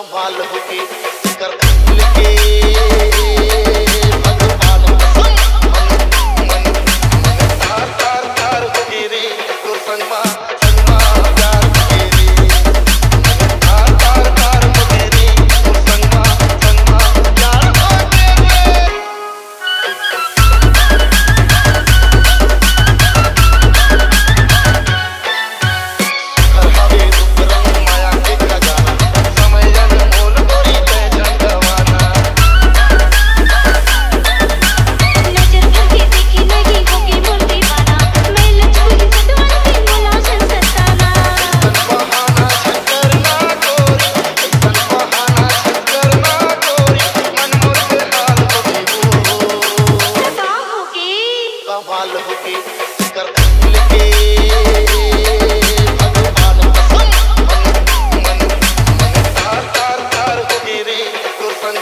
कमाल होगी। लाल होके कर खुल के। मन मन मन, तार तार तार होके रे तो संग